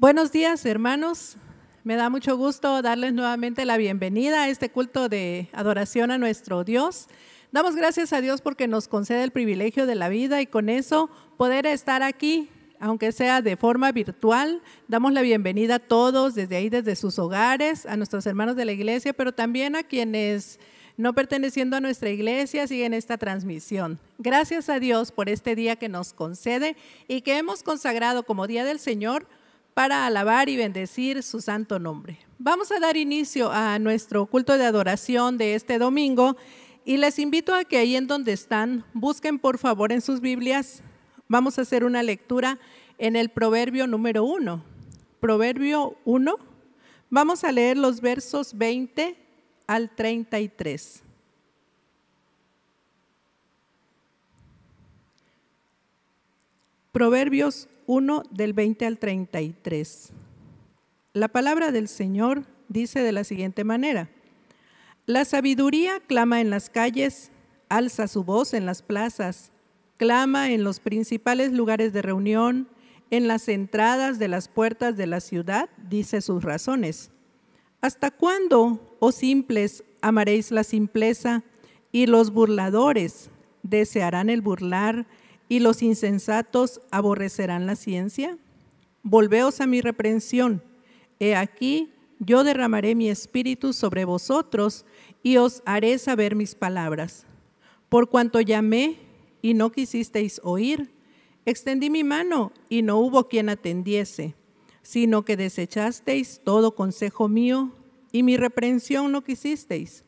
Buenos días, hermanos. Me da mucho gusto darles nuevamente la bienvenida a este culto de adoración a nuestro Dios. Damos gracias a Dios porque nos concede el privilegio de la vida y con eso poder estar aquí, aunque sea de forma virtual. Damos la bienvenida a todos desde ahí, desde sus hogares, a nuestros hermanos de la iglesia, pero también a quienes no perteneciendo a nuestra iglesia siguen esta transmisión. Gracias a Dios por este día que nos concede y que hemos consagrado como Día del Señor para alabar y bendecir su santo nombre. Vamos a dar inicio a nuestro culto de adoración de este domingo y les invito a que ahí en donde están, busquen por favor en sus Biblias. Vamos a hacer una lectura en el proverbio número 1. Proverbio 1. Vamos a leer los versos 20 al 33. Proverbios 1 del 20 al 33. La palabra del Señor dice de la siguiente manera. La sabiduría clama en las calles, alza su voz en las plazas, clama en los principales lugares de reunión, en las entradas de las puertas de la ciudad, dice sus razones. ¿Hasta cuándo, oh simples, amaréis la simpleza y los burladores desearán el burlar y los insensatos aborrecerán la ciencia? Volveos a mi reprensión. He aquí, yo derramaré mi espíritu sobre vosotros y os haré saber mis palabras. Por cuanto llamé y no quisisteis oír, extendí mi mano y no hubo quien atendiese, sino que desechasteis todo consejo mío y mi reprensión no quisisteis.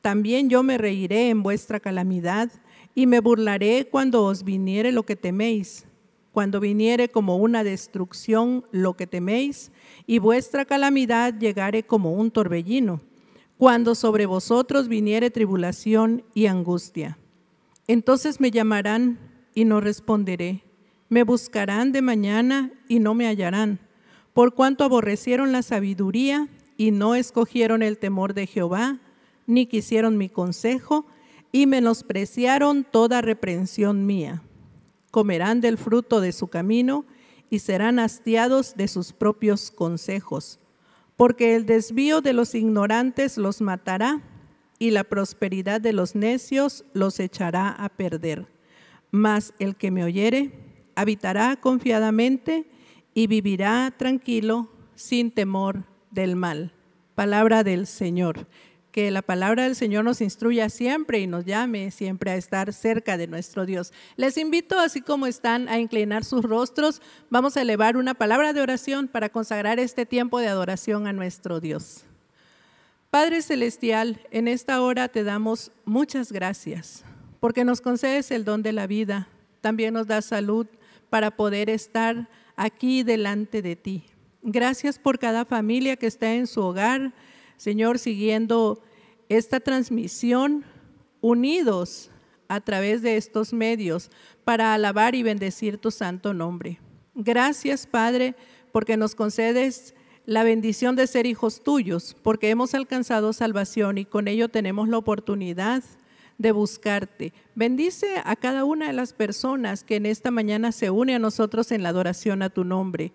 También yo me reiré en vuestra calamidad y me burlaré cuando os viniere lo que teméis, cuando viniere como una destrucción lo que teméis, y vuestra calamidad llegare como un torbellino cuando sobre vosotros viniere tribulación y angustia. Entonces me llamarán y no responderé. Me buscarán de mañana y no me hallarán, por cuanto aborrecieron la sabiduría y no escogieron el temor de Jehová, ni quisieron mi consejo, y menospreciaron toda reprensión mía. Comerán del fruto de su camino y serán hastiados de sus propios consejos porque el desvío de los ignorantes los matará y la prosperidad de los necios los echará a perder. Mas el que me oyere habitará confiadamente y vivirá tranquilo sin temor del mal. Palabra del Señor que la palabra del Señor nos instruya siempre y nos llame siempre a estar cerca de nuestro Dios. Les invito, así como están, a inclinar sus rostros. Vamos a elevar una palabra de oración para consagrar este tiempo de adoración a nuestro Dios. Padre Celestial, en esta hora te damos muchas gracias porque nos concedes el don de la vida. También nos das salud para poder estar aquí delante de ti. Gracias por cada familia que está en su hogar, Señor, siguiendo esta transmisión unidos a través de estos medios para alabar y bendecir tu santo nombre. Gracias, Padre, porque nos concedes la bendición de ser hijos tuyos, porque hemos alcanzado salvación y con ello tenemos la oportunidad de buscarte. Bendice a cada una de las personas que en esta mañana se une a nosotros en la adoración a tu nombre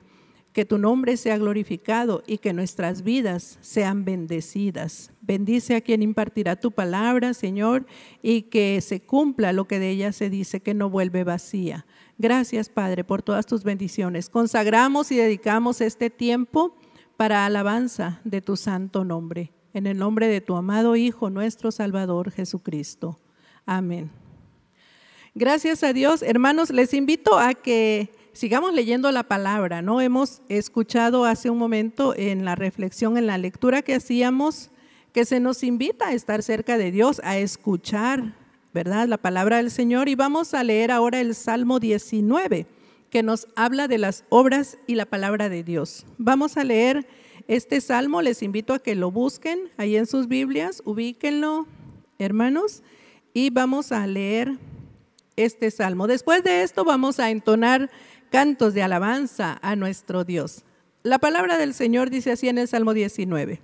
que tu nombre sea glorificado y que nuestras vidas sean bendecidas. Bendice a quien impartirá tu palabra, Señor, y que se cumpla lo que de ella se dice, que no vuelve vacía. Gracias, Padre, por todas tus bendiciones. Consagramos y dedicamos este tiempo para alabanza de tu santo nombre. En el nombre de tu amado Hijo, nuestro Salvador Jesucristo. Amén. Gracias a Dios. Hermanos, les invito a que sigamos leyendo la palabra, ¿no? Hemos escuchado hace un momento en la reflexión, en la lectura que hacíamos, que se nos invita a estar cerca de Dios, a escuchar, ¿verdad? La palabra del Señor. Y vamos a leer ahora el Salmo 19, que nos habla de las obras y la palabra de Dios. Vamos a leer este salmo, les invito a que lo busquen ahí en sus Biblias, ubíquenlo, hermanos, y vamos a leer este salmo. Después de esto vamos a entonar cantos de alabanza a nuestro Dios. La palabra del Señor dice así en el Salmo 19.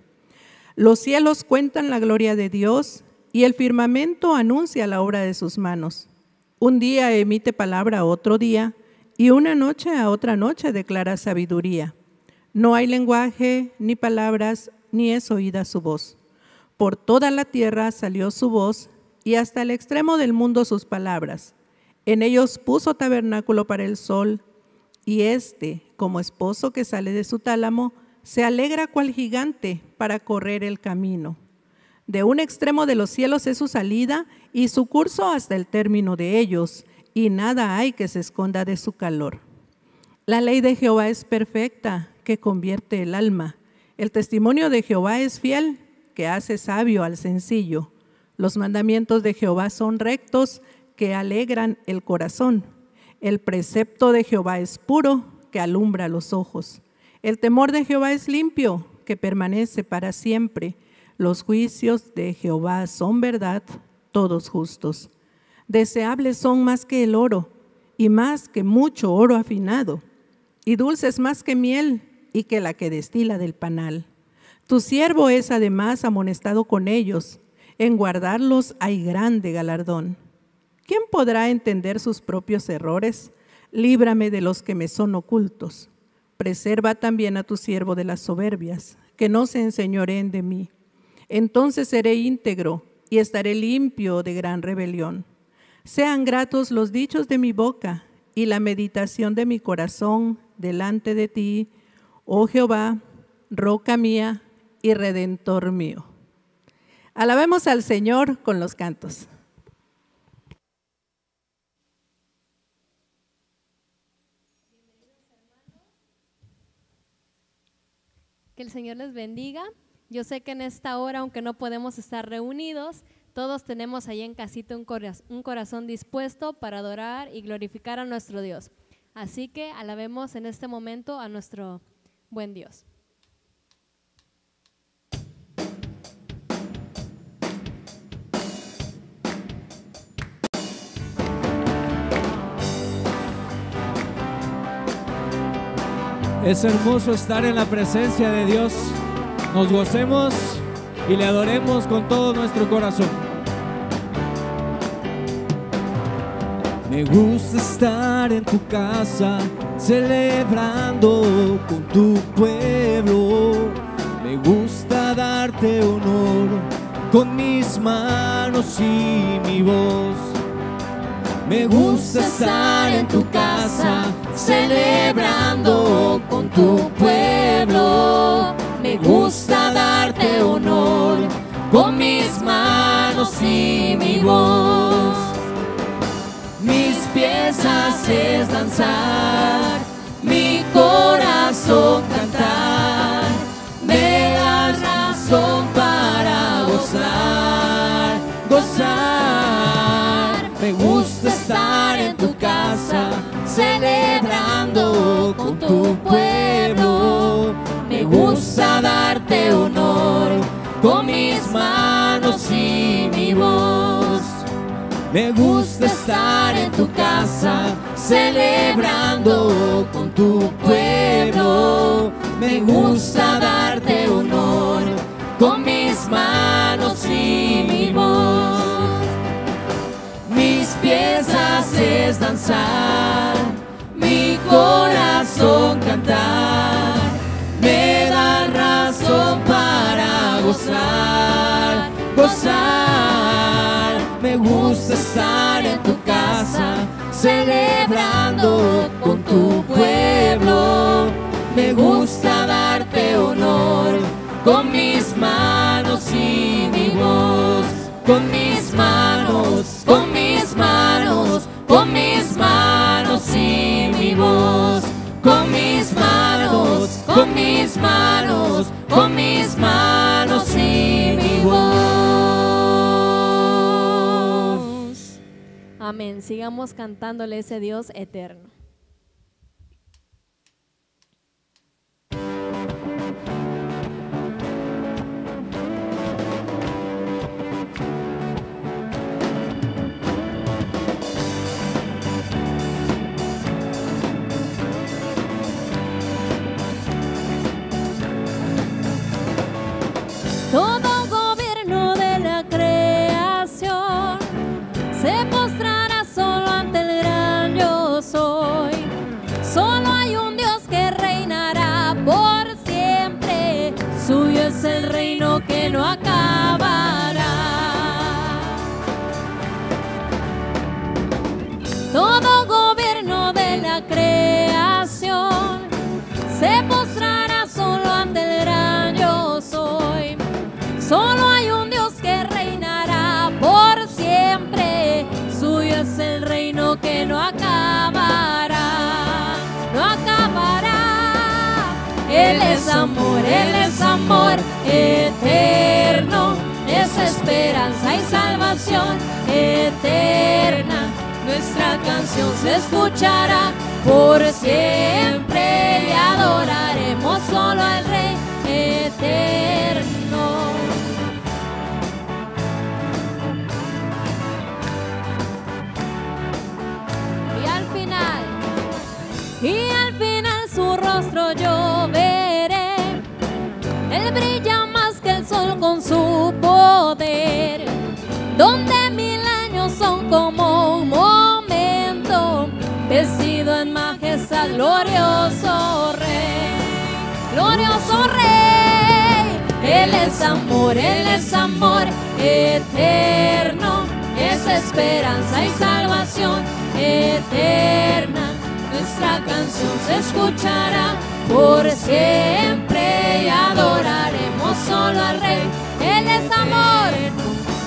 Los cielos cuentan la gloria de Dios y el firmamento anuncia la obra de sus manos. Un día emite palabra a otro día y una noche a otra noche declara sabiduría. No hay lenguaje, ni palabras, ni es oída su voz. Por toda la tierra salió su voz, y hasta el extremo del mundo sus palabras. En ellos puso tabernáculo para el sol, y éste, como esposo que sale de su tálamo, se alegra cual gigante para correr el camino. De un extremo de los cielos es su salida y su curso hasta el término de ellos, y nada hay que se esconda de su calor. La ley de Jehová es perfecta, que convierte el alma. El testimonio de Jehová es fiel, que hace sabio al sencillo. Los mandamientos de Jehová son rectos, que alegran el corazón. El precepto de Jehová es puro, que alumbra los ojos. El temor de Jehová es limpio, que permanece para siempre. Los juicios de Jehová son verdad, todos justos. Deseables son más que el oro, y más que mucho oro afinado, y dulces más que miel, y que la que destila del panal. Tu siervo es además amonestado con ellos, en guardarlos hay grande galardón. ¿Quién podrá entender sus propios errores? Líbrame de los que me son ocultos. Preserva también a tu siervo de las soberbias, que no se enseñoreen de mí. Entonces seré íntegro y estaré limpio de gran rebelión. Sean gratos los dichos de mi boca y la meditación de mi corazón delante de ti, oh Jehová, roca mía y redentor mío. Alabemos al Señor con los cantos. Que el Señor les bendiga. Yo sé que en esta hora, aunque no podemos estar reunidos, todos tenemos ahí en casita un, un corazón dispuesto para adorar y glorificar a nuestro Dios. Así que alabemos en este momento a nuestro buen Dios. Es hermoso estar en la presencia de Dios. Nos gocemos y le adoremos con todo nuestro corazón. Me gusta estar en tu casa, celebrando con tu pueblo. Me gusta darte honor con mis manos y mi voz. Me gusta estar en tu casa, celebrando con tu pueblo. Me gusta darte honor con mis manos y mi voz piezas es danzar, mi corazón con tu pueblo. Me gusta darte honor con mis manos y mi voz. Me gusta estar en tu casa, celebrando con tu pueblo. Me gusta darte honor con mis manos y mi voz. Mis piezas es danzar, corazón cantar. Me da razón para gozar, gozar. Me gusta estar en tu casa, celebrando con tu pueblo. Me gusta darte honor con mis manos y mi voz, con mis manos, con mis manos, con mis manos y mi voz, con mis manos, con mis manos, con mis manos y mi voz. Amén. Sigamos cantándole ese Dios eterno. Eterna. Nuestra canción se escuchará por siempre y adoraremos solo al Rey. Él es amor,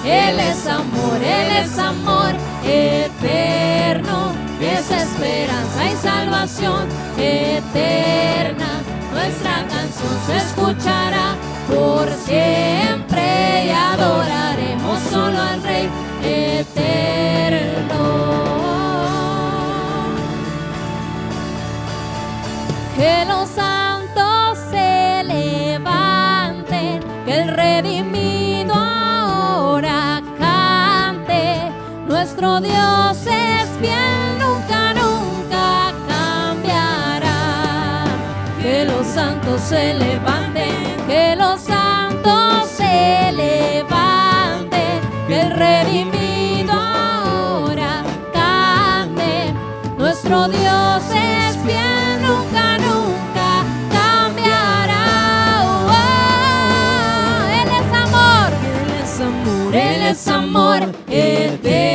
Él es amor, Él es amor eterno. Es esperanza y salvación eterna. Nuestra canción se escuchará por siempre y adoraremos solo al Rey eterno. Nuestro Dios es fiel, nunca, nunca cambiará. Que los santos se levanten, que los santos se levanten, que el redimido ahora cante. Nuestro Dios es fiel, nunca, nunca cambiará. Oh, Él es amor, Él es amor, Él es amor eterno.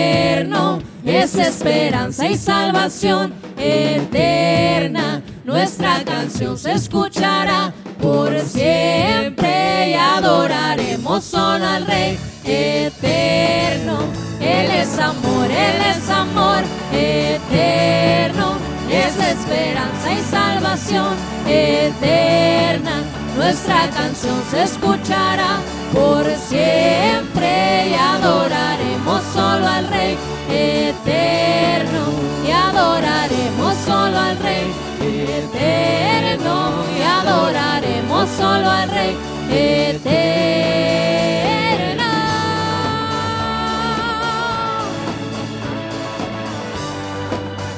Es esperanza y salvación eterna. Nuestra canción se escuchará por siempre y adoraremos solo al Rey eterno. Él es amor, Él es amor eterno. Es esperanza y salvación eterna. Nuestra canción se escuchará por siempre y adoraremos solo al Rey eterno. Y adoraremos solo al Rey eterno. Y adoraremos solo al Rey eterno.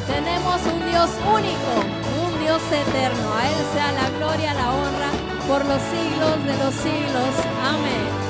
Tenemos un Dios único, un Dios eterno. A Él sea la gloria, la honra por los siglos de los siglos. Amén.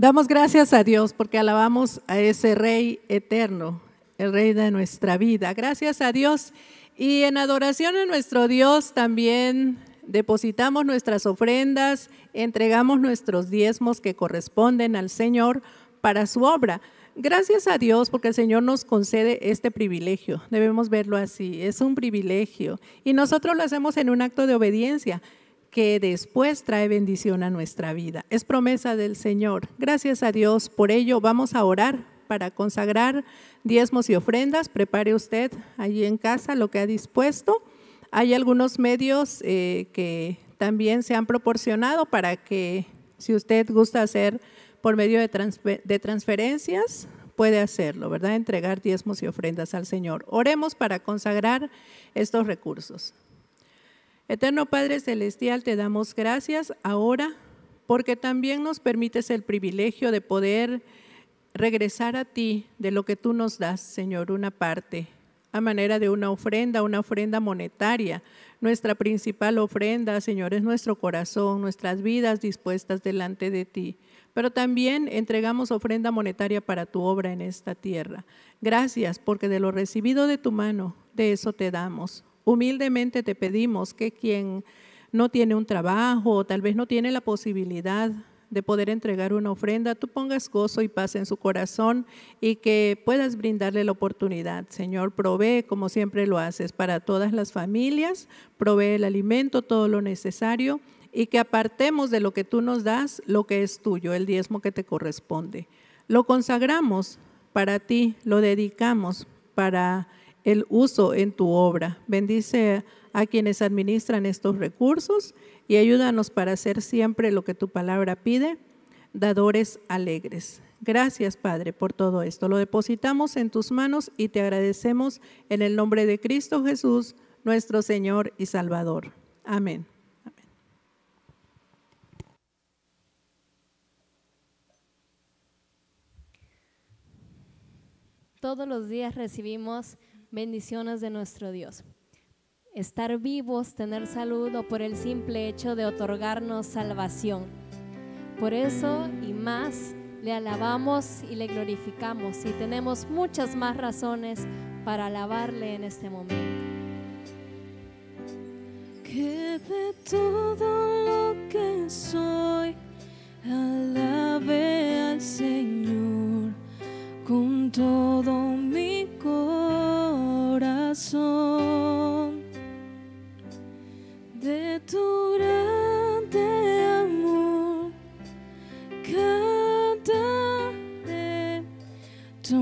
Damos gracias a Dios porque alabamos a ese Rey eterno, el Rey de nuestra vida. Gracias a Dios. Y en adoración a nuestro Dios también depositamos nuestras ofrendas, entregamos nuestros diezmos que corresponden al Señor para su obra. Gracias a Dios porque el Señor nos concede este privilegio. Debemos verlo así. Es un privilegio. Y nosotros lo hacemos en un acto de obediencia que después trae bendición a nuestra vida. Es promesa del Señor. Gracias a Dios por ello. Vamos a orar para consagrar diezmos y ofrendas. Prepare usted allí en casa lo que ha dispuesto. Hay algunos medios eh, que también se han proporcionado para que si usted gusta hacer por medio de, de transferencias, puede hacerlo, ¿verdad? Entregar diezmos y ofrendas al Señor. Oremos para consagrar estos recursos. Eterno Padre Celestial, te damos gracias ahora porque también nos permites el privilegio de poder regresar a ti de lo que tú nos das, Señor, una parte a manera de una ofrenda, una ofrenda monetaria. Nuestra principal ofrenda, Señor, es nuestro corazón, nuestras vidas dispuestas delante de ti. Pero también entregamos ofrenda monetaria para tu obra en esta tierra. Gracias porque de lo recibido de tu mano, de eso te damos. Humildemente te pedimos que quien no tiene un trabajo o tal vez no tiene la posibilidad de poder entregar una ofrenda, tú pongas gozo y paz en su corazón y que puedas brindarle la oportunidad. Señor, provee como siempre lo haces para todas las familias, provee el alimento, todo lo necesario y que apartemos de lo que tú nos das lo que es tuyo, el diezmo que te corresponde. Lo consagramos para ti, lo dedicamos para el uso en tu obra. Bendice a quienes administran estos recursos y ayúdanos para hacer siempre lo que tu palabra pide, dadores alegres. Gracias, Padre, por todo esto. Lo depositamos en tus manos y te agradecemos en el nombre de Cristo Jesús, nuestro Señor y Salvador. Amén. Todos los días recibimos bendiciones de nuestro Dios. Estar vivos, tener salud o por el simple hecho de otorgarnos salvación. Por eso y más le alabamos y le glorificamos y tenemos muchas más razones para alabarle en este momento. Que de todo lo que soy, alabe al Señor con todo mi corazón. De tu grande amor cantaré tu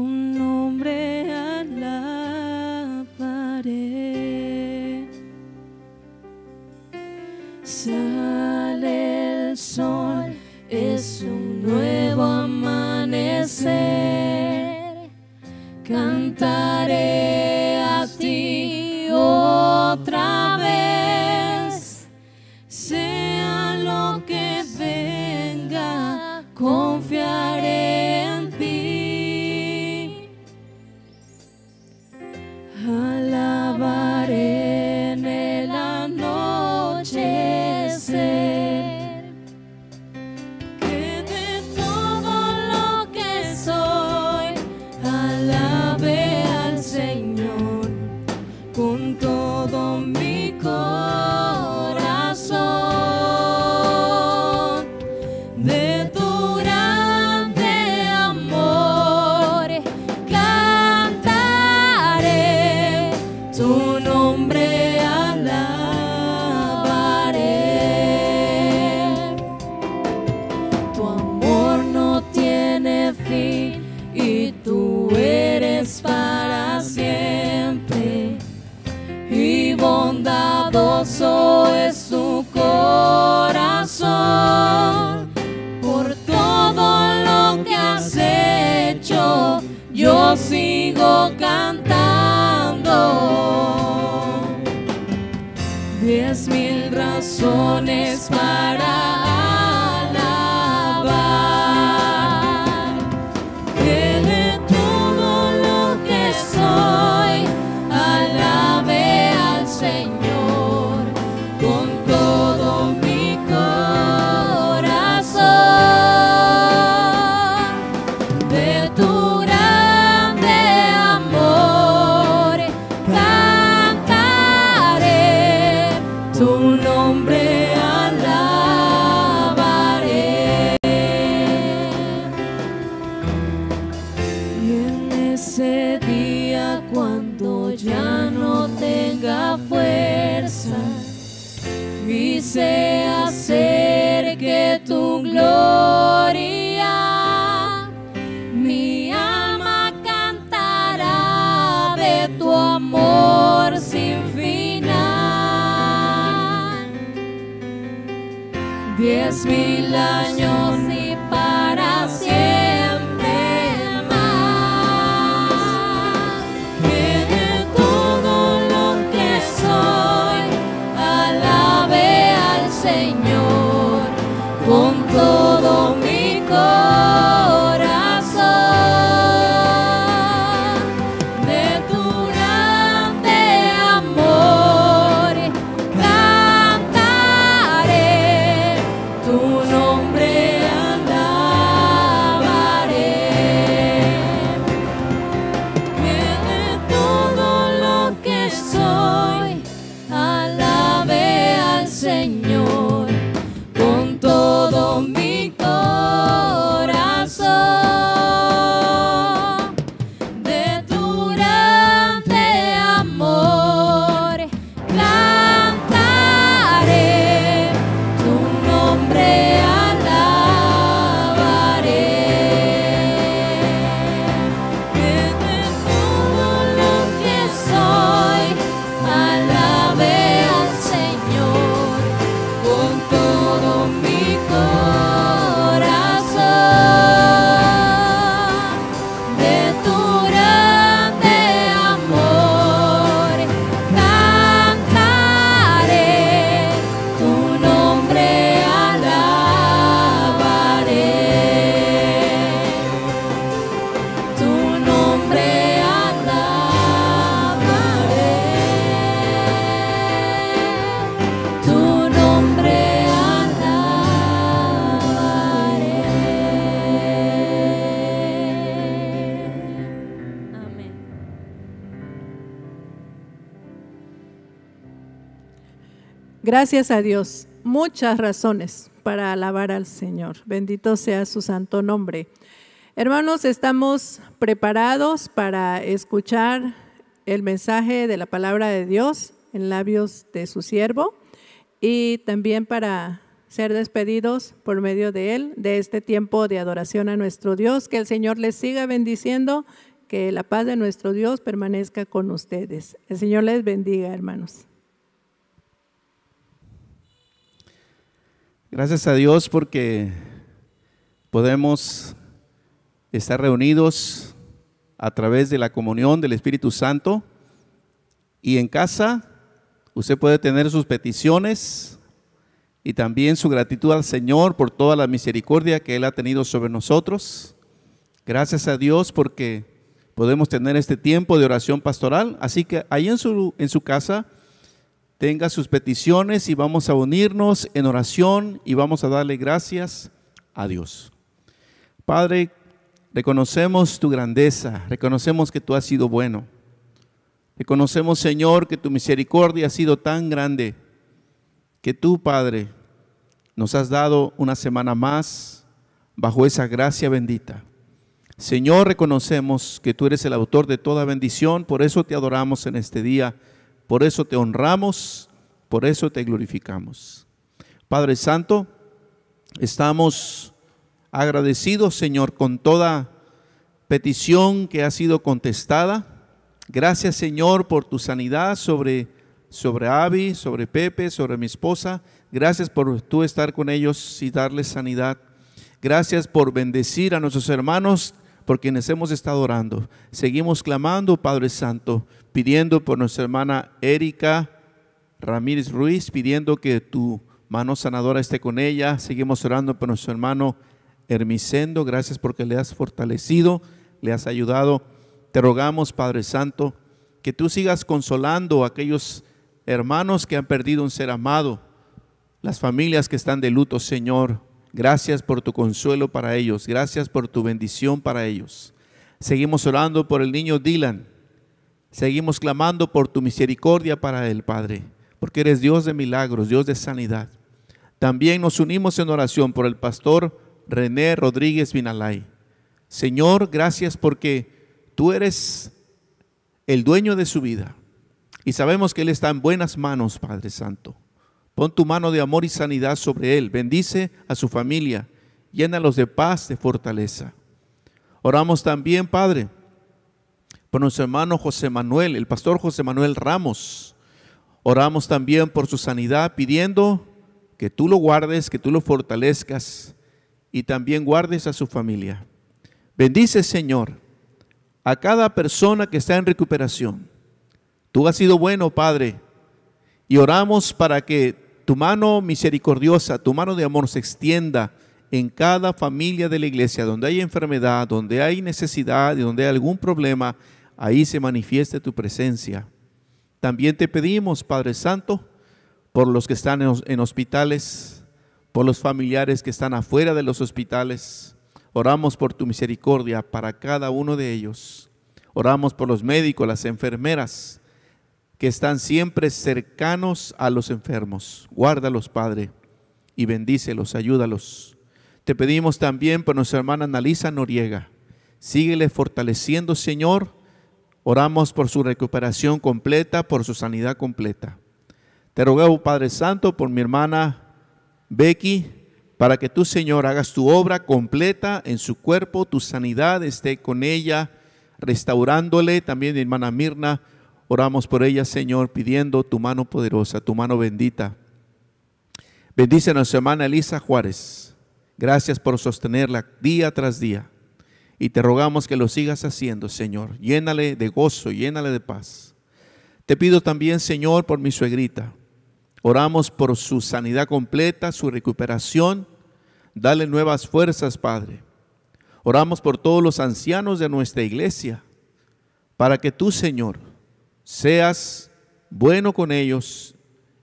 Gracias a Dios. Muchas razones para alabar al Señor. Bendito sea su santo nombre. Hermanos, estamos preparados para escuchar el mensaje de la palabra de Dios en labios de su siervo y también para ser despedidos por medio de él de este tiempo de adoración a nuestro Dios. Que el Señor les siga bendiciendo, que la paz de nuestro Dios permanezca con ustedes. El Señor les bendiga, hermanos. Gracias a Dios porque podemos estar reunidos a través de la comunión del Espíritu Santo y en casa usted puede tener sus peticiones y también su gratitud al Señor por toda la misericordia que Él ha tenido sobre nosotros. Gracias a Dios porque podemos tener este tiempo de oración pastoral. Así que ahí en su, en su casa tenga sus peticiones y vamos a unirnos en oración y vamos a darle gracias a Dios. Padre, Reconocemos tu grandeza, reconocemos que tú has sido bueno. Reconocemos, Señor, que tu misericordia ha sido tan grande que tú, Padre, nos has dado una semana más bajo esa gracia bendita. Señor, reconocemos que tú eres el autor de toda bendición, por eso te adoramos en este día, por eso te honramos, por eso te glorificamos. Padre Santo, estamos agradecidos, Señor, con toda petición que ha sido contestada. Gracias, Señor, por tu sanidad sobre, sobre Abby, sobre Pepe, sobre mi esposa. Gracias por tú estar con ellos y darles sanidad. Gracias por bendecir a nuestros hermanos por quienes hemos estado orando. Seguimos clamando, Padre Santo, pidiendo por nuestra hermana Erika Ramírez Ruiz, pidiendo que tu mano sanadora esté con ella. Seguimos orando por nuestro hermano Hermisendo, gracias porque le has fortalecido, le has ayudado. Te rogamos, Padre Santo, que tú sigas consolando a aquellos hermanos que han perdido un ser amado, las familias que están de luto, Señor. Gracias por tu consuelo para ellos, gracias por tu bendición para ellos. Seguimos orando por el niño Dylan, seguimos clamando por tu misericordia para él, Padre, porque eres Dios de milagros, Dios de sanidad. También nos unimos en oración por el pastor René Rodríguez Vinalay. Señor, gracias porque tú eres el dueño de su vida y sabemos que Él está en buenas manos, Padre Santo. Pon tu mano de amor y sanidad sobre Él. Bendice a su familia. Llénalos de paz, de fortaleza. Oramos también, Padre, por nuestro hermano José Manuel, el pastor José Manuel Ramos. Oramos también por su sanidad, pidiendo que tú lo guardes, que tú lo fortalezcas y también guardes a su familia. Bendice, Señor, a cada persona que está en recuperación. Tú has sido bueno, Padre, y oramos para que tu mano misericordiosa, tu mano de amor se extienda en cada familia de la iglesia, donde hay enfermedad, donde hay necesidad y donde hay algún problema, ahí se manifieste tu presencia. También te pedimos, Padre Santo, por los que están en hospitales, por los familiares que están afuera de los hospitales. Oramos por tu misericordia para cada uno de ellos. Oramos por los médicos, las enfermeras que están siempre cercanos a los enfermos. Guárdalos, Padre, y bendícelos, ayúdalos. Te pedimos también por nuestra hermana Analisa Noriega. Síguele fortaleciendo, Señor. Oramos por su recuperación completa, por su sanidad completa. Te rogamos, Padre Santo, por mi hermana Becky, para que tú, Señor, hagas tu obra completa en su cuerpo, tu sanidad esté con ella, restaurándole. También mi hermana Mirna, oramos por ella, Señor, pidiendo tu mano poderosa, tu mano bendita. Bendice a nuestra hermana Elisa Juárez. Gracias por sostenerla día tras día. Y te rogamos que lo sigas haciendo, Señor. Llénale de gozo, llénale de paz. Te pido también, Señor, por mi suegrita. Oramos por su sanidad completa, su recuperación. Dale nuevas fuerzas, Padre. Oramos por todos los ancianos de nuestra iglesia, para que tú, Señor, seas bueno con ellos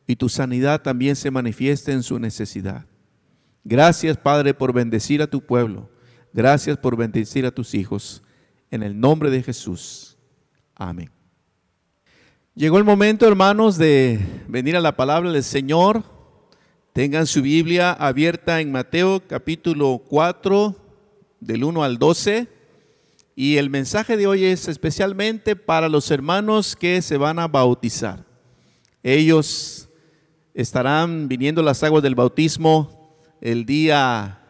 y tu sanidad también se manifieste en su necesidad. Gracias, Padre, por bendecir a tu pueblo. Gracias por bendecir a tus hijos. En el nombre de Jesús. Amén. Llegó el momento, hermanos, de venir a la palabra del Señor. Tengan su Biblia abierta en Mateo capítulo 4, del 1 al 12. Y el mensaje de hoy es especialmente para los hermanos que se van a bautizar. Ellos estarán viniendo las aguas del bautismo el día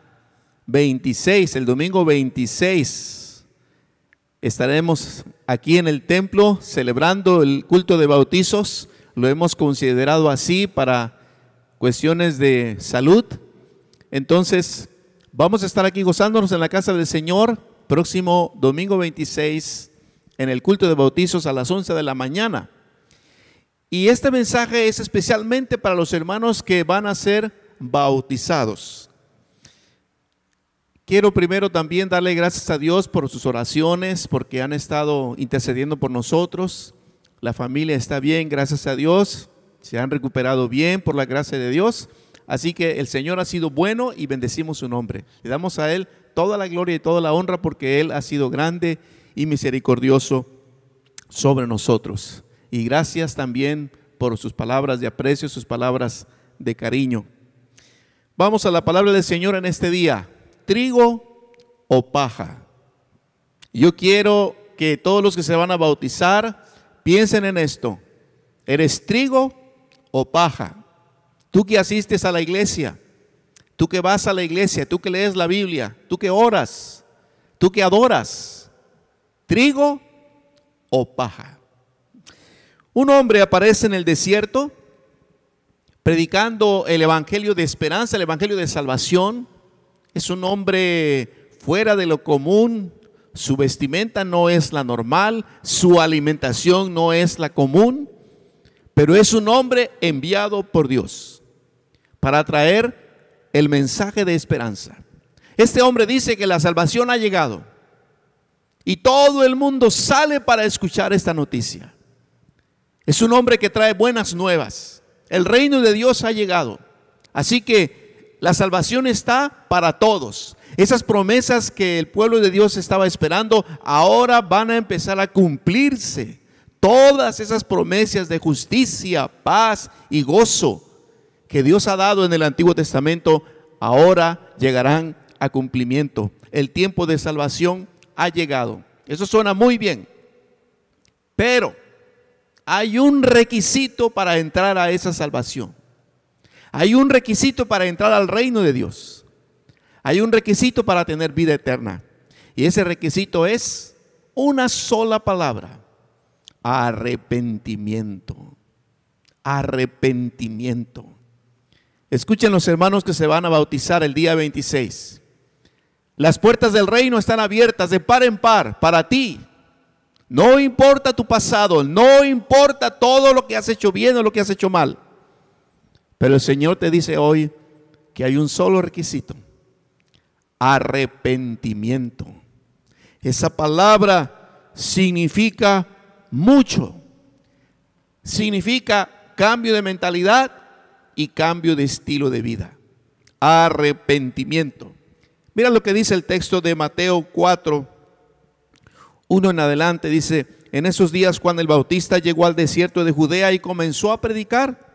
26, el domingo 26 estaremos aquí en el templo celebrando el culto de bautizos. Lo hemos considerado así para cuestiones de salud. Entonces, vamos a estar aquí gozándonos en la casa del Señor próximo domingo 26 en el culto de bautizos a las 11 de la mañana. Y este mensaje es especialmente para los hermanos que van a ser bautizados. Quiero primero también darle gracias a Dios por sus oraciones, porque han estado intercediendo por nosotros. La familia está bien, gracias a Dios. Se han recuperado bien por la gracia de Dios. Así que el Señor ha sido bueno y bendecimos su nombre. Le damos a Él toda la gloria y toda la honra porque Él ha sido grande y misericordioso sobre nosotros. Y gracias también por sus palabras de aprecio, sus palabras de cariño. Vamos a la palabra del Señor en este día trigo o paja. Yo quiero que todos los que se van a bautizar piensen en esto. ¿Eres trigo o paja? Tú que asistes a la iglesia, tú que vas a la iglesia, tú que lees la Biblia, tú que oras, tú que adoras, trigo o paja. Un hombre aparece en el desierto predicando el evangelio de esperanza, el evangelio de salvación es un hombre fuera de lo común, su vestimenta no es la normal, su alimentación no es la común, pero es un hombre enviado por Dios para traer el mensaje de esperanza. Este hombre dice que la salvación ha llegado y todo el mundo sale para escuchar esta noticia. Es un hombre que trae buenas nuevas. El reino de Dios ha llegado. Así que la salvación está para todos. Esas promesas que el pueblo de Dios estaba esperando ahora van a empezar a cumplirse. Todas esas promesas de justicia, paz y gozo que Dios ha dado en el Antiguo Testamento ahora llegarán a cumplimiento. El tiempo de salvación ha llegado. Eso suena muy bien. Pero hay un requisito para entrar a esa salvación. Hay un requisito para entrar al reino de Dios. Hay un requisito para tener vida eterna. Y ese requisito es una sola palabra. Arrepentimiento. Arrepentimiento. Escuchen los hermanos que se van a bautizar el día 26. Las puertas del reino están abiertas de par en par para ti. No importa tu pasado, no importa todo lo que has hecho bien o lo que has hecho mal. Pero el Señor te dice hoy que hay un solo requisito, arrepentimiento. Esa palabra significa mucho. Significa cambio de mentalidad y cambio de estilo de vida. Arrepentimiento. Mira lo que dice el texto de Mateo 4, 1 en adelante. Dice, en esos días cuando el Bautista llegó al desierto de Judea y comenzó a predicar,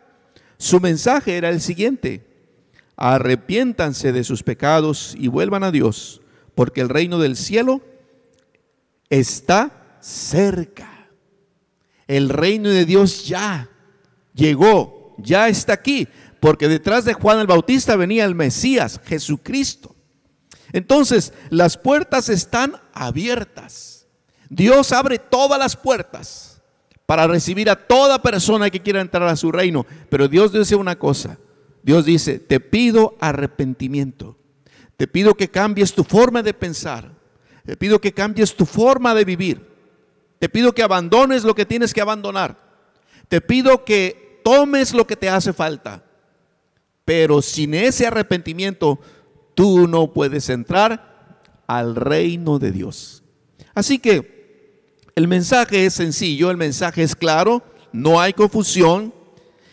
su mensaje era el siguiente, arrepiéntanse de sus pecados y vuelvan a Dios, porque el reino del cielo está cerca. El reino de Dios ya llegó, ya está aquí, porque detrás de Juan el Bautista venía el Mesías, Jesucristo. Entonces, las puertas están abiertas. Dios abre todas las puertas para recibir a toda persona que quiera entrar a su reino. Pero Dios dice una cosa. Dios dice, te pido arrepentimiento. Te pido que cambies tu forma de pensar. Te pido que cambies tu forma de vivir. Te pido que abandones lo que tienes que abandonar. Te pido que tomes lo que te hace falta. Pero sin ese arrepentimiento, tú no puedes entrar al reino de Dios. Así que el mensaje es sencillo, el mensaje es claro, no hay confusión.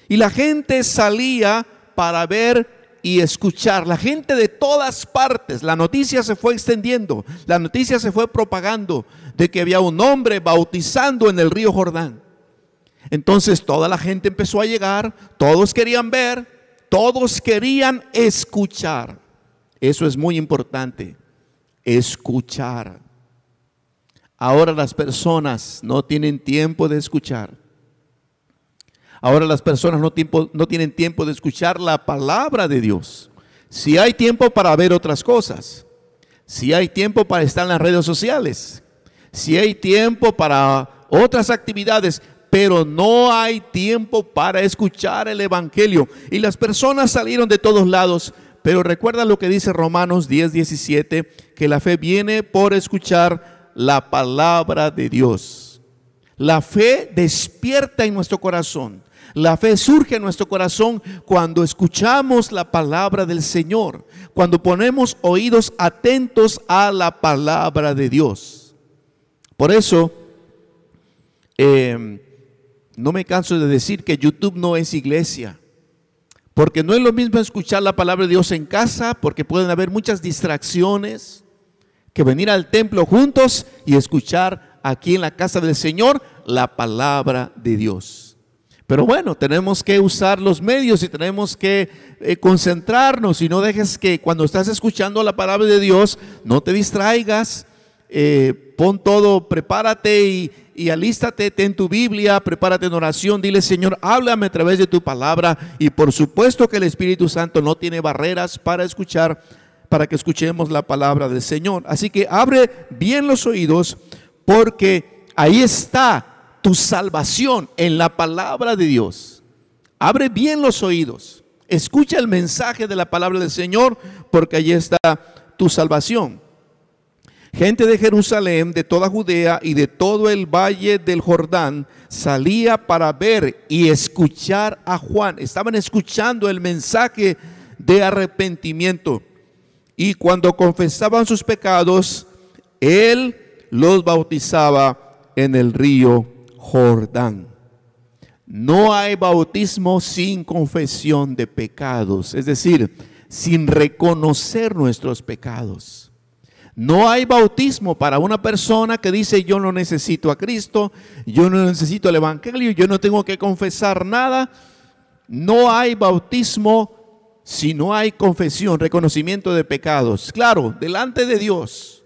Y la gente salía para ver y escuchar. La gente de todas partes, la noticia se fue extendiendo, la noticia se fue propagando de que había un hombre bautizando en el río Jordán. Entonces toda la gente empezó a llegar, todos querían ver, todos querían escuchar. Eso es muy importante, escuchar. Ahora las personas no tienen tiempo de escuchar. Ahora las personas no, no tienen tiempo de escuchar la palabra de Dios. Si hay tiempo para ver otras cosas, si hay tiempo para estar en las redes sociales, si hay tiempo para otras actividades, pero no hay tiempo para escuchar el Evangelio. Y las personas salieron de todos lados, pero recuerda lo que dice Romanos 10, 17, que la fe viene por escuchar la palabra de Dios. La fe despierta en nuestro corazón. La fe surge en nuestro corazón cuando escuchamos la palabra del Señor, cuando ponemos oídos atentos a la palabra de Dios. Por eso, eh, no me canso de decir que YouTube no es iglesia. Porque no es lo mismo escuchar la palabra de Dios en casa, porque pueden haber muchas distracciones, que venir al templo juntos y escuchar aquí en la casa del Señor la palabra de Dios. Pero bueno, tenemos que usar los medios y tenemos que eh, concentrarnos. Y no dejes que cuando estás escuchando la palabra de Dios no te distraigas, eh, pon todo, prepárate y, y alístate, ten tu Biblia, prepárate en oración, dile Señor, háblame a través de tu palabra y por supuesto que el Espíritu Santo no tiene barreras para escuchar, para que escuchemos la palabra del Señor. Así que abre bien los oídos porque ahí está tu salvación en la palabra de Dios. Abre bien los oídos, escucha el mensaje de la palabra del Señor porque ahí está tu salvación. Gente de Jerusalén, de toda Judea y de todo el valle del Jordán salía para ver y escuchar a Juan. Estaban escuchando el mensaje de arrepentimiento. Y cuando confesaban sus pecados, él los bautizaba en el río Jordán. No hay bautismo sin confesión de pecados, es decir, sin reconocer nuestros pecados. No hay bautismo para una persona que dice yo no necesito a Cristo, yo no necesito el Evangelio, yo no tengo que confesar nada. No hay bautismo si no hay confesión, reconocimiento de pecados. Claro, delante de Dios.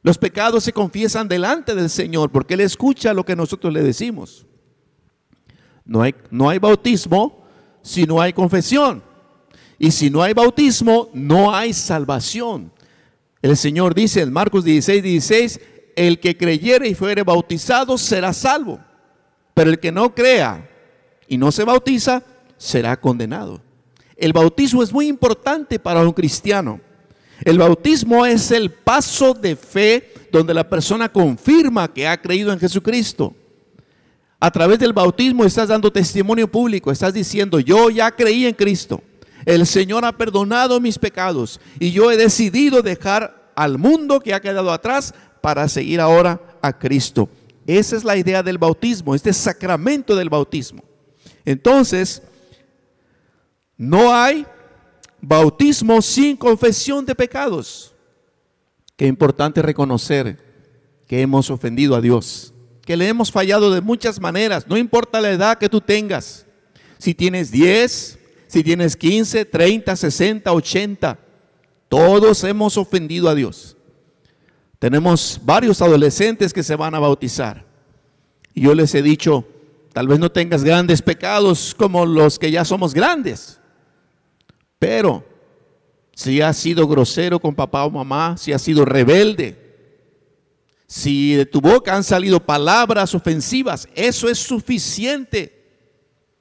Los pecados se confiesan delante del Señor porque Él escucha lo que nosotros le decimos. No hay, no hay bautismo si no hay confesión. Y si no hay bautismo, no hay salvación. El Señor dice en Marcos 16, 16, el que creyere y fuere bautizado será salvo, pero el que no crea y no se bautiza será condenado. El bautismo es muy importante para un cristiano. El bautismo es el paso de fe donde la persona confirma que ha creído en Jesucristo. A través del bautismo estás dando testimonio público, estás diciendo, yo ya creí en Cristo. El Señor ha perdonado mis pecados y yo he decidido dejar al mundo que ha quedado atrás para seguir ahora a Cristo. Esa es la idea del bautismo, este sacramento del bautismo. Entonces, no hay bautismo sin confesión de pecados. Qué importante reconocer que hemos ofendido a Dios, que le hemos fallado de muchas maneras, no importa la edad que tú tengas, si tienes 10, si tienes 15, 30, 60, 80, todos hemos ofendido a Dios. Tenemos varios adolescentes que se van a bautizar. Y yo les he dicho, tal vez no tengas grandes pecados como los que ya somos grandes, pero si has sido grosero con papá o mamá, si has sido rebelde, si de tu boca han salido palabras ofensivas, eso es suficiente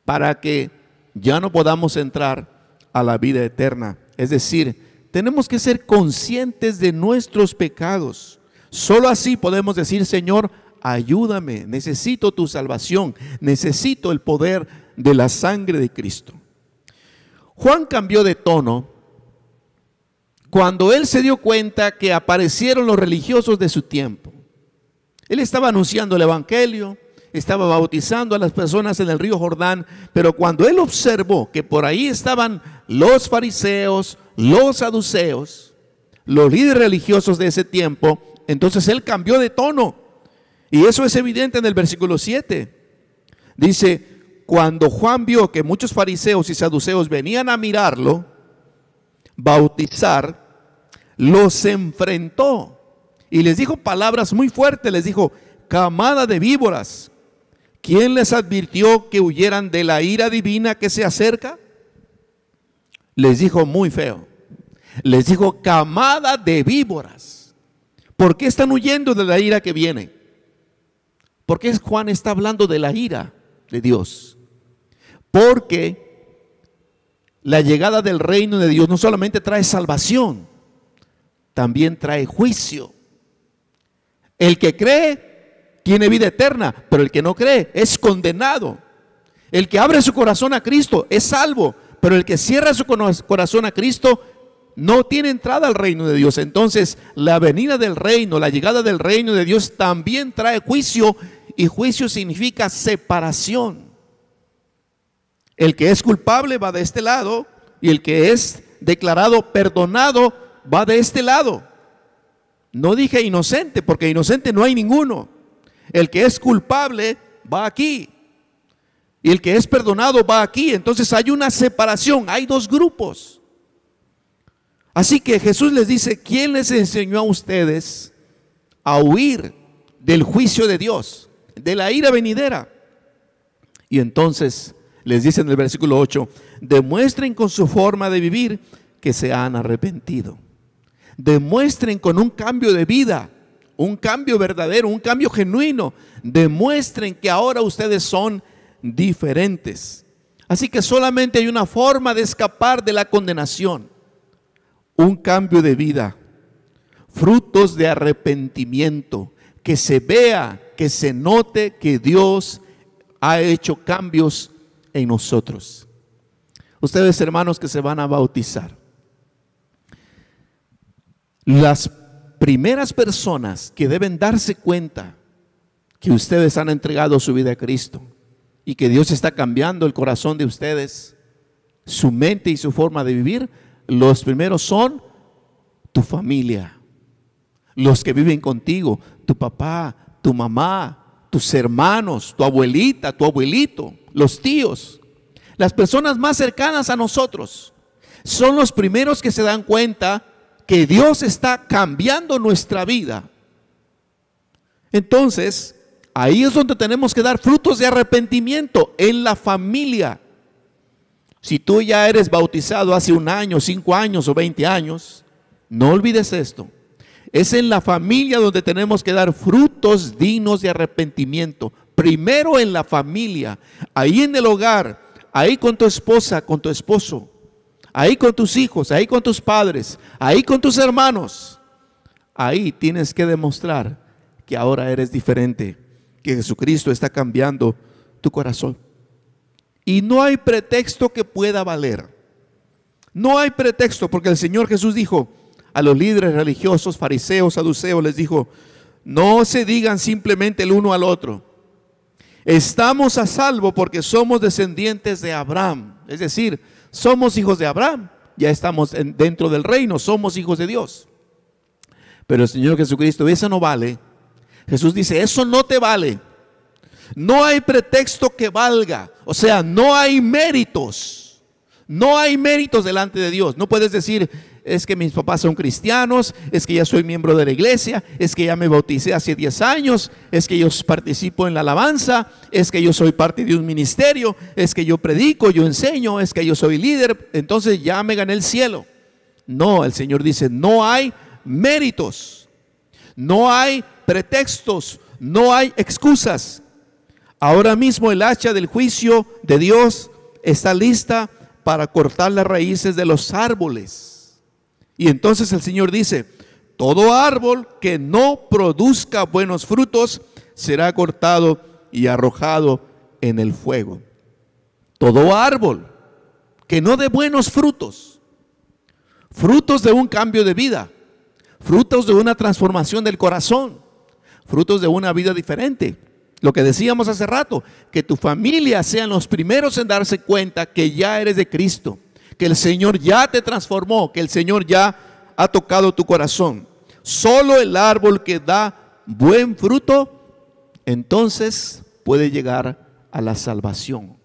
para que ya no podamos entrar a la vida eterna. Es decir, tenemos que ser conscientes de nuestros pecados. Solo así podemos decir, Señor, ayúdame, necesito tu salvación, necesito el poder de la sangre de Cristo. Juan cambió de tono cuando él se dio cuenta que aparecieron los religiosos de su tiempo. Él estaba anunciando el Evangelio, estaba bautizando a las personas en el río Jordán, pero cuando él observó que por ahí estaban los fariseos, los saduceos, los líderes religiosos de ese tiempo, entonces él cambió de tono. Y eso es evidente en el versículo 7. Dice, cuando Juan vio que muchos fariseos y saduceos venían a mirarlo, bautizar, los enfrentó y les dijo palabras muy fuertes, les dijo, camada de víboras, ¿quién les advirtió que huyeran de la ira divina que se acerca? Les dijo muy feo, les dijo, camada de víboras, ¿por qué están huyendo de la ira que viene? ¿Por qué Juan está hablando de la ira de Dios? Porque la llegada del reino de Dios no solamente trae salvación, también trae juicio. El que cree tiene vida eterna, pero el que no cree es condenado. El que abre su corazón a Cristo es salvo, pero el que cierra su corazón a Cristo no tiene entrada al reino de Dios. Entonces, la venida del reino, la llegada del reino de Dios también trae juicio y juicio significa separación. El que es culpable va de este lado y el que es declarado perdonado va de este lado. No dije inocente, porque inocente no hay ninguno. El que es culpable va aquí. Y el que es perdonado va aquí. Entonces hay una separación, hay dos grupos. Así que Jesús les dice, ¿quién les enseñó a ustedes a huir del juicio de Dios, de la ira venidera? Y entonces les dice en el versículo 8, demuestren con su forma de vivir que se han arrepentido. Demuestren con un cambio de vida, un cambio verdadero, un cambio genuino, demuestren que ahora ustedes son diferentes. Así que solamente hay una forma de escapar de la condenación, un cambio de vida, frutos de arrepentimiento, que se vea, que se note que Dios ha hecho cambios en nosotros. Ustedes hermanos que se van a bautizar, las primeras personas que deben darse cuenta que ustedes han entregado su vida a Cristo y que Dios está cambiando el corazón de ustedes, su mente y su forma de vivir, los primeros son tu familia, los que viven contigo, tu papá, tu mamá, tus hermanos, tu abuelita, tu abuelito, los tíos, las personas más cercanas a nosotros, son los primeros que se dan cuenta que Dios está cambiando nuestra vida. Entonces, ahí es donde tenemos que dar frutos de arrepentimiento en la familia. Si tú ya eres bautizado hace un año, cinco años o veinte años, no olvides esto. Es en la familia donde tenemos que dar frutos dignos de arrepentimiento. Primero en la familia, ahí en el hogar, ahí con tu esposa, con tu esposo ahí con tus hijos, ahí con tus padres, ahí con tus hermanos. Ahí tienes que demostrar que ahora eres diferente, que Jesucristo está cambiando tu corazón. Y no hay pretexto que pueda valer. No hay pretexto porque el Señor Jesús dijo a los líderes religiosos, fariseos, saduceos, les dijo, no se digan simplemente el uno al otro. Estamos a salvo porque somos descendientes de Abraham. Es decir, somos hijos de Abraham, ya estamos dentro del reino, somos hijos de Dios. Pero el Señor Jesucristo, eso no vale. Jesús dice, eso no te vale. No hay pretexto que valga. O sea, no hay méritos. No hay méritos delante de Dios. No puedes decir, es que mis papás son cristianos, es que ya soy miembro de la iglesia, es que ya me bauticé hace 10 años, es que yo participo en la alabanza, es que yo soy parte de un ministerio, es que yo predico, yo enseño, es que yo soy líder, entonces ya me gané el cielo. No, el Señor dice, no hay méritos, no hay pretextos, no hay excusas. Ahora mismo el hacha del juicio de Dios está lista para cortar las raíces de los árboles. Y entonces el Señor dice, todo árbol que no produzca buenos frutos será cortado y arrojado en el fuego. Todo árbol que no dé buenos frutos, frutos de un cambio de vida, frutos de una transformación del corazón, frutos de una vida diferente. Lo que decíamos hace rato, que tu familia sean los primeros en darse cuenta que ya eres de Cristo, que el Señor ya te transformó, que el Señor ya ha tocado tu corazón. Solo el árbol que da buen fruto, entonces puede llegar a la salvación.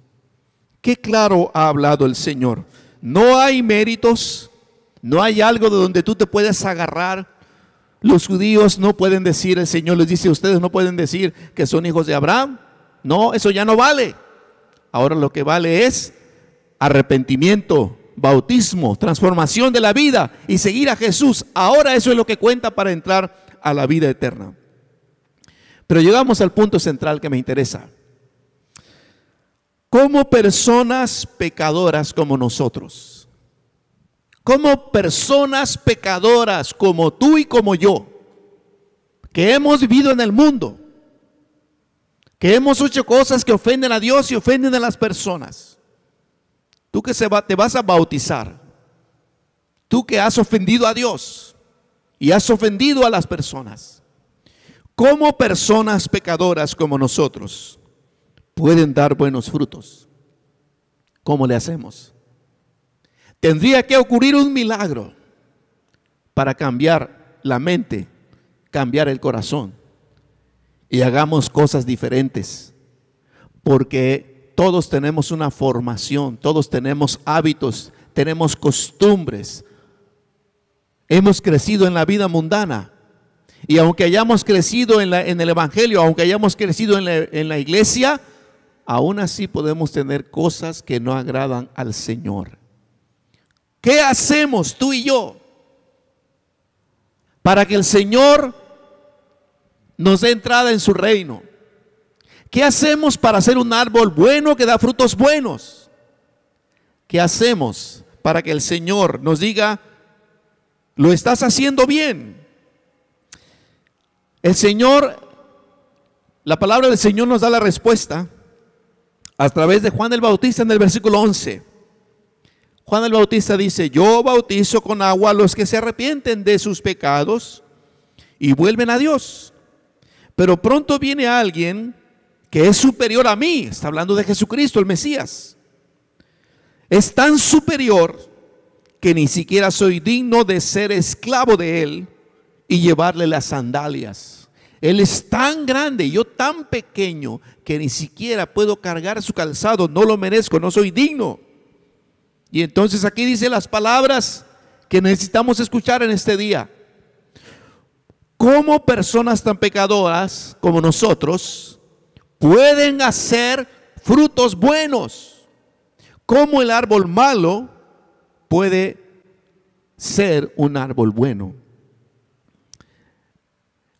Qué claro ha hablado el Señor. No hay méritos, no hay algo de donde tú te puedes agarrar. Los judíos no pueden decir, el Señor les dice, ustedes no pueden decir que son hijos de Abraham. No, eso ya no vale. Ahora lo que vale es arrepentimiento, bautismo, transformación de la vida y seguir a Jesús. Ahora eso es lo que cuenta para entrar a la vida eterna. Pero llegamos al punto central que me interesa. Como personas pecadoras como nosotros, como personas pecadoras como tú y como yo, que hemos vivido en el mundo, que hemos hecho cosas que ofenden a Dios y ofenden a las personas. Tú que se va, te vas a bautizar, tú que has ofendido a Dios y has ofendido a las personas, como personas pecadoras como nosotros pueden dar buenos frutos. ¿Cómo le hacemos? Tendría que ocurrir un milagro para cambiar la mente, cambiar el corazón y hagamos cosas diferentes. Porque todos tenemos una formación, todos tenemos hábitos, tenemos costumbres. Hemos crecido en la vida mundana. Y aunque hayamos crecido en, el Evangelio, aunque hayamos crecido en la, en la iglesia, aún así podemos tener cosas que no agradan al Señor. ¿Qué hacemos tú y yo para que el Señor nos dé entrada en su reino. ¿Qué hacemos para ser un árbol bueno que da frutos buenos? ¿Qué hacemos para que el Señor nos diga, lo estás haciendo bien? El Señor, la palabra del Señor nos da la respuesta a través de Juan el Bautista en el versículo 11. Juan el Bautista dice, yo bautizo con agua a los que se arrepienten de sus pecados y vuelven a Dios. Pero pronto viene alguien que es superior a mí. Está hablando de Jesucristo, el Mesías. Es tan superior que ni siquiera soy digno de ser esclavo de él y llevarle las sandalias. Él es tan grande y yo tan pequeño que ni siquiera puedo cargar su calzado. No lo merezco, no soy digno. Y entonces aquí dice las palabras que necesitamos escuchar en este día. ¿Cómo personas tan pecadoras como nosotros pueden hacer frutos buenos? ¿Cómo el árbol malo puede ser un árbol bueno?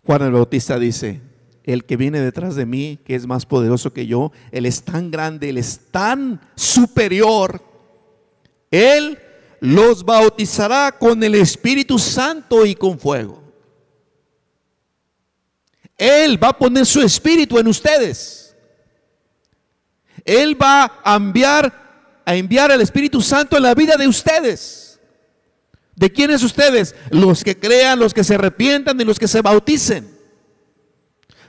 Juan el Bautista dice, el que viene detrás de mí, que es más poderoso que yo, Él es tan grande, Él es tan superior, Él los bautizará con el Espíritu Santo y con fuego. Él va a poner su espíritu en ustedes. Él va a enviar, a enviar el Espíritu Santo en la vida de ustedes. ¿De quiénes ustedes? Los que crean, los que se arrepientan y los que se bauticen.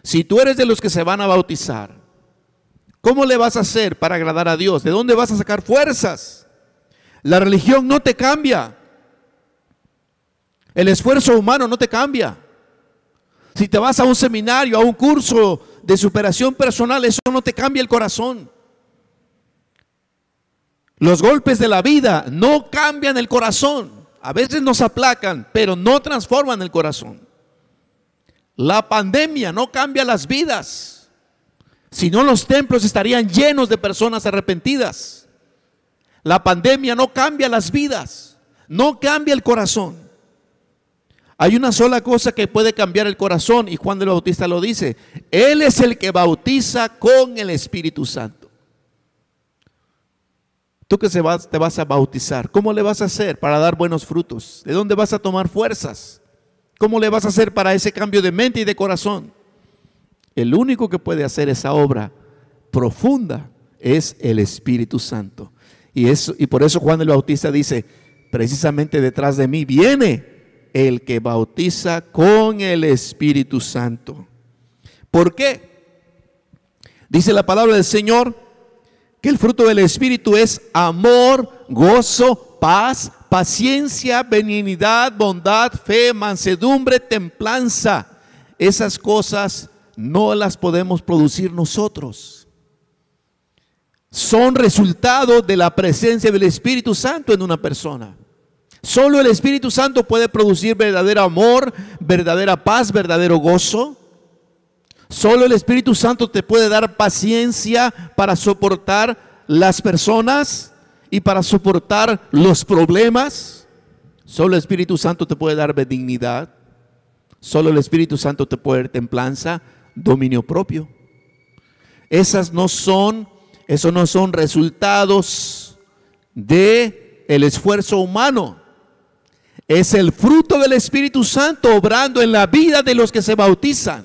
Si tú eres de los que se van a bautizar, ¿cómo le vas a hacer para agradar a Dios? ¿De dónde vas a sacar fuerzas? La religión no te cambia. El esfuerzo humano no te cambia. Si te vas a un seminario, a un curso de superación personal, eso no te cambia el corazón. Los golpes de la vida no cambian el corazón. A veces nos aplacan, pero no transforman el corazón. La pandemia no cambia las vidas. Si no, los templos estarían llenos de personas arrepentidas. La pandemia no cambia las vidas, no cambia el corazón. Hay una sola cosa que puede cambiar el corazón y Juan el Bautista lo dice. Él es el que bautiza con el Espíritu Santo. Tú que se vas, te vas a bautizar, ¿cómo le vas a hacer para dar buenos frutos? ¿De dónde vas a tomar fuerzas? ¿Cómo le vas a hacer para ese cambio de mente y de corazón? El único que puede hacer esa obra profunda es el Espíritu Santo. Y, eso, y por eso Juan el Bautista dice, precisamente detrás de mí viene el que bautiza con el Espíritu Santo. ¿Por qué? Dice la palabra del Señor que el fruto del Espíritu es amor, gozo, paz, paciencia, benignidad, bondad, fe, mansedumbre, templanza. Esas cosas no las podemos producir nosotros. son resultado de la presencia del Espíritu Santo en una persona. Solo el Espíritu Santo puede producir verdadero amor, verdadera paz, verdadero gozo. Solo el Espíritu Santo te puede dar paciencia para soportar las personas y para soportar los problemas. Solo el Espíritu Santo te puede dar benignidad. Solo el Espíritu Santo te puede dar templanza, dominio propio. Esas no son, esos no son resultados de el esfuerzo humano. Es el fruto del Espíritu Santo obrando en la vida de los que se bautizan,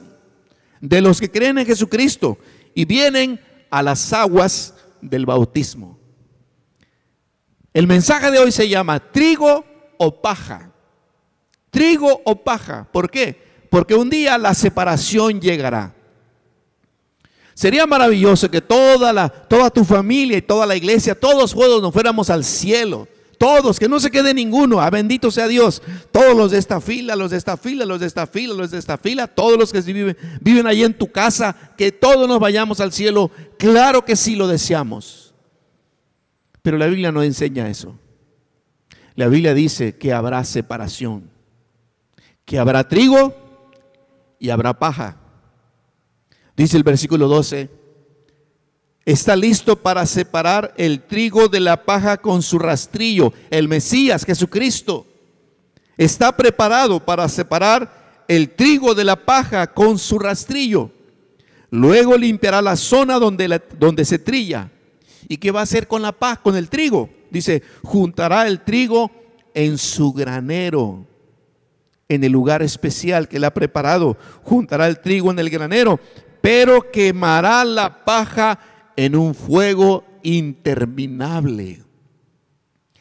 de los que creen en Jesucristo y vienen a las aguas del bautismo. El mensaje de hoy se llama trigo o paja. Trigo o paja. ¿Por qué? Porque un día la separación llegará. Sería maravilloso que toda, la, toda tu familia y toda la iglesia, todos juntos nos fuéramos al cielo. Todos, que no se quede ninguno. A ah, bendito sea Dios. Todos los de esta fila, los de esta fila, los de esta fila, los de esta fila, todos los que viven, viven allí en tu casa, que todos nos vayamos al cielo. Claro que sí lo deseamos. Pero la Biblia no enseña eso. La Biblia dice que habrá separación, que habrá trigo y habrá paja. Dice el versículo 12, está listo para separar el trigo de la paja con su rastrillo. El Mesías, Jesucristo, está preparado para separar el trigo de la paja con su rastrillo. Luego limpiará la zona donde, donde se trilla. ¿Y qué va a hacer con la paja, con el trigo? Dice, juntará el trigo en su granero, en el lugar especial que le ha preparado. Juntará el trigo en el granero, pero quemará la paja en un fuego interminable.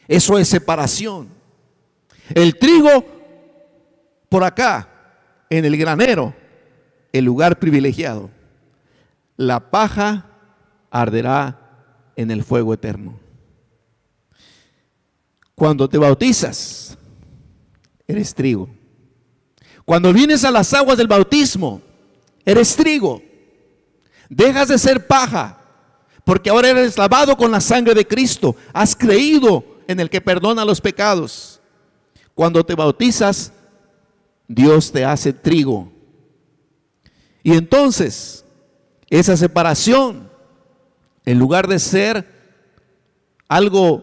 Eso es separación. El trigo por acá, en el granero, el lugar privilegiado. La paja arderá en el fuego eterno. Cuando te bautizas, eres trigo. Cuando vienes a las aguas del bautismo, eres trigo. Dejas de ser paja, porque ahora eres lavado con la sangre de Cristo. Has creído en el que perdona los pecados. Cuando te bautizas, Dios te hace trigo. Y entonces, esa separación, en lugar de ser algo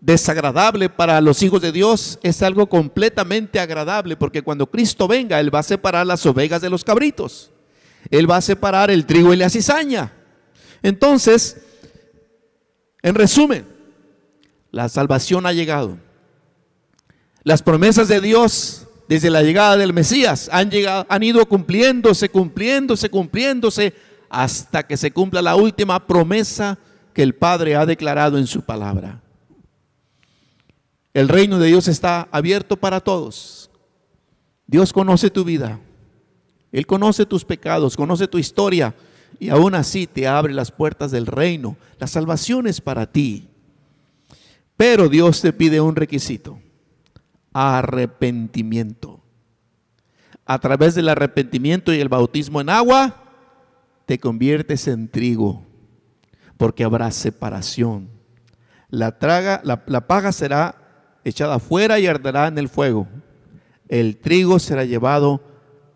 desagradable para los hijos de Dios, es algo completamente agradable, porque cuando Cristo venga, Él va a separar las ovejas de los cabritos. Él va a separar el trigo y la cizaña. Entonces, en resumen, la salvación ha llegado. Las promesas de Dios desde la llegada del Mesías han, llegado, han ido cumpliéndose, cumpliéndose, cumpliéndose, hasta que se cumpla la última promesa que el Padre ha declarado en su palabra. El reino de Dios está abierto para todos. Dios conoce tu vida. Él conoce tus pecados, conoce tu historia y aún así te abre las puertas del reino. La salvación es para ti. Pero Dios te pide un requisito, arrepentimiento. A través del arrepentimiento y el bautismo en agua, te conviertes en trigo, porque habrá separación. La, traga, la, paga será echada afuera y arderá en el fuego. El trigo será llevado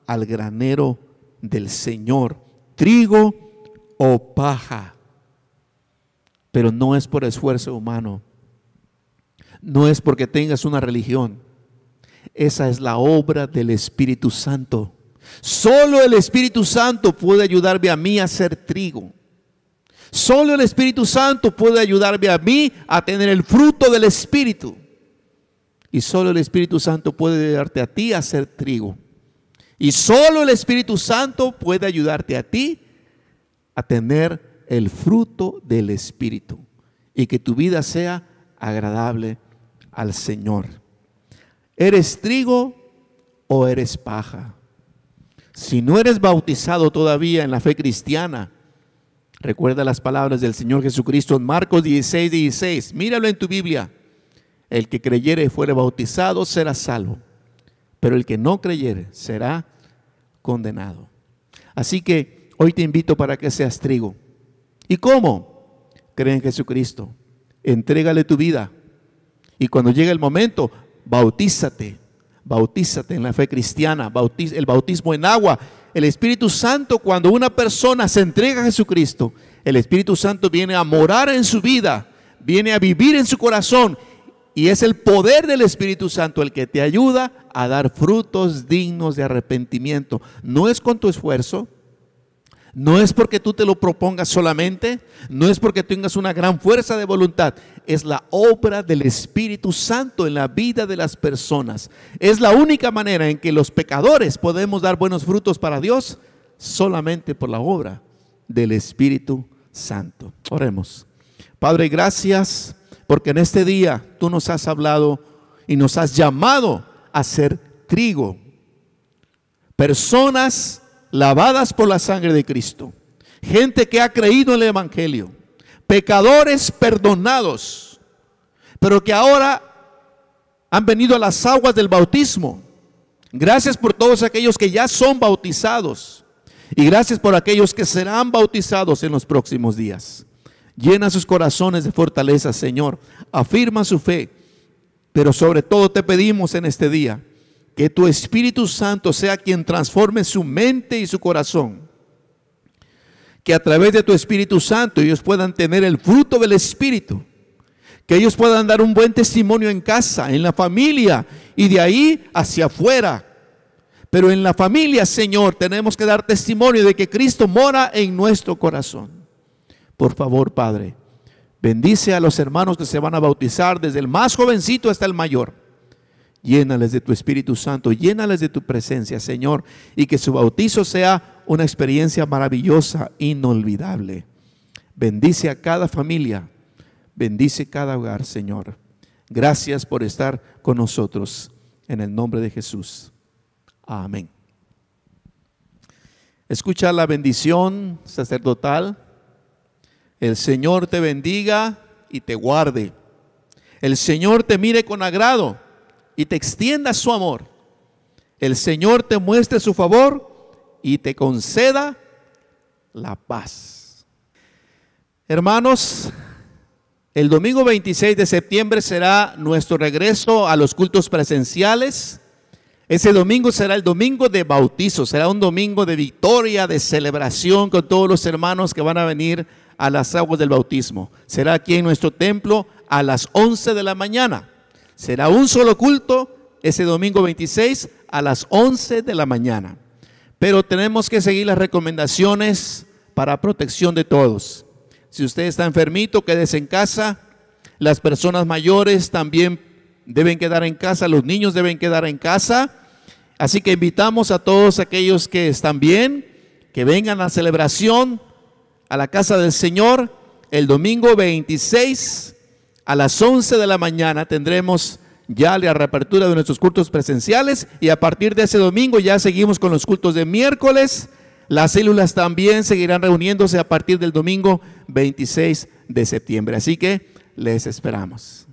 al granero del Señor, trigo o paja. Pero no es por esfuerzo humano, no es porque tengas una religión, esa es la obra del Espíritu Santo. Solo el Espíritu Santo puede ayudarme a mí a ser trigo. Solo el Espíritu Santo puede ayudarme a mí a tener el fruto del Espíritu. Y solo el Espíritu Santo puede ayudarte a ti a ser trigo. Y solo el Espíritu Santo puede ayudarte a ti a tener el fruto del Espíritu y que tu vida sea agradable al Señor. ¿Eres trigo o eres paja? Si no eres bautizado todavía en la fe cristiana, recuerda las palabras del Señor Jesucristo en Marcos 16, 16. Míralo en tu Biblia. El que creyere y fuere bautizado será salvo pero el que no creyere será condenado. Así que hoy te invito para que seas trigo. ¿Y cómo? cree en Jesucristo, entrégale tu vida y cuando llegue el momento, bautízate, bautízate en la fe cristiana, el bautismo en agua. El Espíritu Santo, cuando una persona se entrega a Jesucristo, el Espíritu Santo viene a morar en su vida, viene a vivir en su corazón y es el poder del Espíritu Santo el que te ayuda a dar frutos dignos de arrepentimiento. No es con tu esfuerzo, no es porque tú te lo propongas solamente, no es porque tengas una gran fuerza de voluntad, es la obra del Espíritu Santo en la vida de las personas. Es la única manera en que los pecadores podemos dar buenos frutos para Dios, solamente por la obra del Espíritu Santo. Oremos. Padre, gracias porque en este día tú nos has hablado y nos has llamado a ser trigo. Personas lavadas por la sangre de Cristo, gente que ha creído en el Evangelio, pecadores perdonados, pero que ahora han venido a las aguas del bautismo. Gracias por todos aquellos que ya son bautizados y gracias por aquellos que serán bautizados en los próximos días. Llena sus corazones de fortaleza, Señor. Afirma su fe. Pero sobre todo te pedimos en este día que tu Espíritu Santo sea quien transforme su mente y su corazón. Que a través de tu Espíritu Santo ellos puedan tener el fruto del Espíritu. Que ellos puedan dar un buen testimonio en casa, en la familia y de ahí hacia afuera. Pero en la familia, Señor, tenemos que dar testimonio de que Cristo mora en nuestro corazón. Por favor, Padre, bendice a los hermanos que se van a bautizar, desde el más jovencito hasta el mayor Llénales de tu Espíritu Santo, llénales de tu presencia, Señor, y que su bautizo sea una experiencia maravillosa, inolvidable. Bendice a cada familia, bendice cada hogar, Señor. Gracias por estar con nosotros. En el nombre de Jesús. Amén. Escucha la bendición sacerdotal. El Señor te bendiga y te guarde. El Señor te mire con agrado y te extienda su amor. El Señor te muestre su favor y te conceda la paz. Hermanos, el domingo 26 de septiembre será nuestro regreso a los cultos presenciales. Ese domingo será el domingo de bautizo, será un domingo de victoria, de celebración con todos los hermanos que van a venir a las aguas del bautismo. Será aquí en nuestro templo a las 11 de la mañana. Será un solo culto ese domingo 26 a las 11 de la mañana. Pero tenemos que seguir las recomendaciones para protección de todos. Si usted está enfermito, quédese en casa. Las personas mayores también deben quedar en casa, los niños deben quedar en casa. Así que invitamos a todos aquellos que están bien, que vengan a la celebración a la casa del Señor el domingo 26 a las 11 de la mañana tendremos ya la reapertura de nuestros cultos presenciales y a partir de ese domingo ya seguimos con los cultos de miércoles. Las células también seguirán reuniéndose a partir del domingo 26 de septiembre. Así que les esperamos.